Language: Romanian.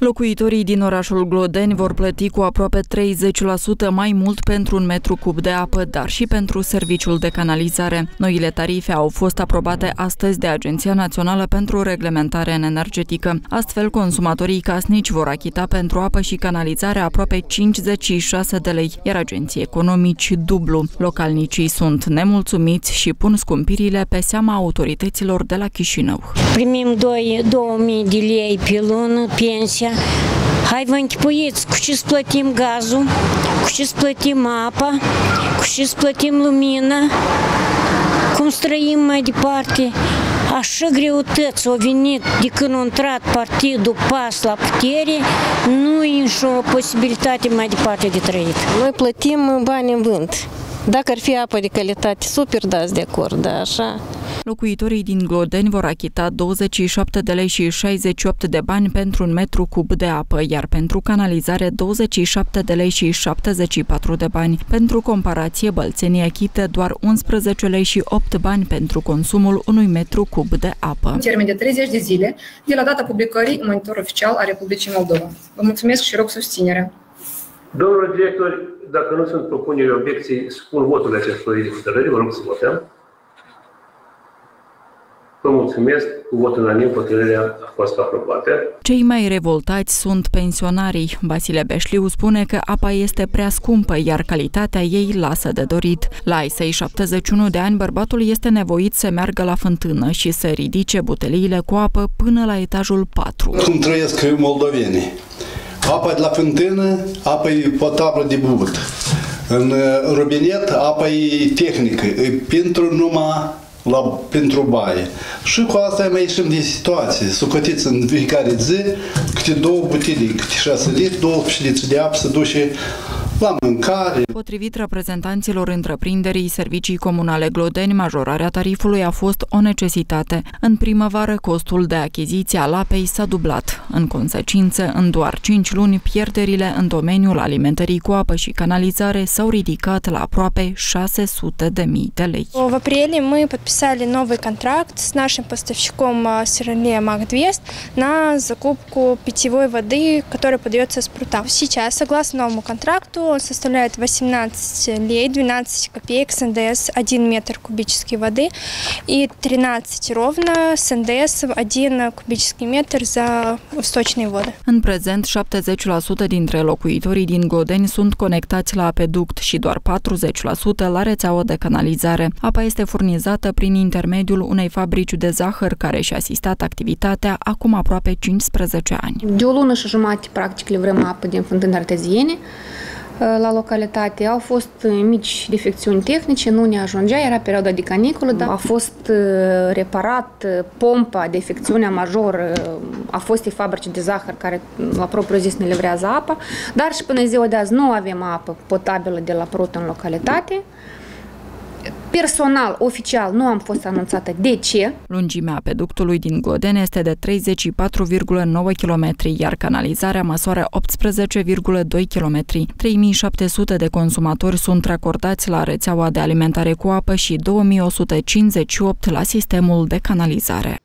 Locuitorii din orașul Glodeni vor plăti cu aproape 30% mai mult pentru un metru cub de apă, dar și pentru serviciul de canalizare. Noile tarife au fost aprobate astăzi de Agenția Națională pentru Reglementare Energetică. Astfel, consumatorii casnici vor achita pentru apă și canalizare aproape 56 de lei, iar agenții economici dublu. Localnicii sunt nemulțumiți și pun scumpirile pe seama autorităților de la Chișinău. Primim 2000 de lei pe lună, pensie așa. Hai vă închipuiți cu ce plătim gazul, cu ce plătim apa, cu ce plătim lumina, cum străim mai departe. Așa greutăți au venit de când a intrat partidul PAS la putere, nu e nicio posibilitate mai departe de trăit. Noi plătim bani în vânt. Dacă ar fi apă de calitate super, dați de acord, da, așa. Locuitorii din Glodeni vor achita 27 de lei și 68 de bani pentru un metru cub de apă, iar pentru canalizare 27 de lei și 74 de bani. Pentru comparație, bălțenii achită doar 11 lei și 8 bani pentru consumul unui metru cub de apă. În termen de 30 de zile, de la data publicării în monitor oficial a Republicii Moldova. Vă mulțumesc și rog susținerea. Domnul director, dacă nu sunt propuneri obiecții, spun votul acestui hotărâri, vă rog să votăm. Vă mulțumesc, cu vot unanim hotărârea a fost aprobată. Cei mai revoltați sunt pensionarii. Vasile Beșliu spune că apa este prea scumpă, iar calitatea ei lasă de dorit. La ai săi 71 de ani, bărbatul este nevoit să meargă la fântână și să ridice buteliile cu apă până la etajul 4. Cum trăiesc moldovenii? Apa de la fântână, apa e potabilă de băut. În uh, robinet, apa e tehnică, e pentru numai la, pentru baie. Și cu asta mai ieșim din situație. Sucotiți în fiecare zi câte două butelii, câte șase litri, două litri de apă să duce la mâncare. Potrivit reprezentanților întreprinderii Servicii Comunale Glodeni, majorarea tarifului a fost o necesitate. În primăvară, costul de achiziție al apei s-a dublat. În consecință, în doar 5 luni, pierderile în domeniul alimentării cu apă și canalizare s-au ridicat la aproape 600 de mii de lei. В апреле мы подписали новый контракт с нашим поставщиком Сиране Магдвест на закупку питьевой воды, которая подается с прута. Сейчас, согласно новому контракту, он составляет 18 лей, 12 копеек с НДС 1 метр кубической воды и 13 ровно с НДС 1 кубический метр за stocnii воды. În prezent, 70% dintre locuitorii din Godeni sunt conectați la apeduct și doar 40% la rețeaua de canalizare. Apa este furnizată prin intermediul unei fabrici de zahăr care și-a asistat activitatea acum aproape 15 ani. De o lună și jumătate, practic, livrăm apă din fântâni arteziene. la localitate. Au fost mici defecțiuni tehnice, nu ne ajungea, era perioada de caniculă, dar a fost reparat pompa, defecțiunea majoră, a fost fabrici de zahăr care la propriu zis ne livrează apa, dar și până ziua de azi nu avem apă potabilă de la prut în localitate. Personal, oficial, nu am fost anunțată de ce. Lungimea peductului din Gloden este de 34,9 km, iar canalizarea măsoară 18,2 km. 3700 de consumatori sunt racordați la rețeaua de alimentare cu apă și 2158 la sistemul de canalizare.